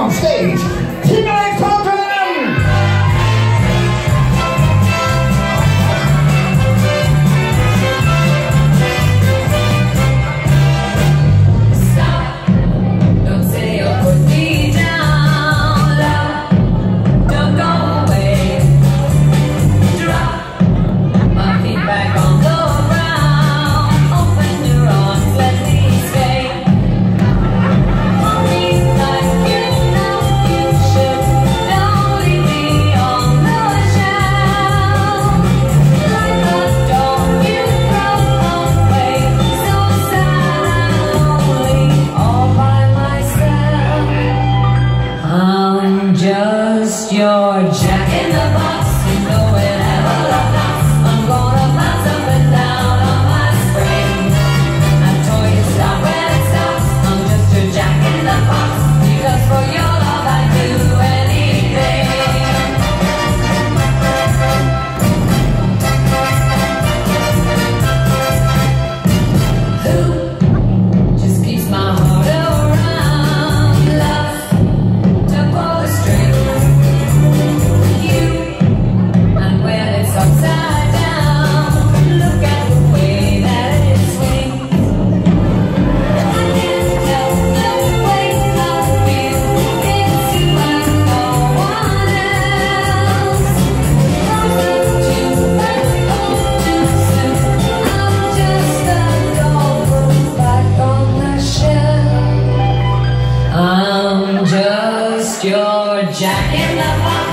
on stage. your jack in the box. your jack in the box.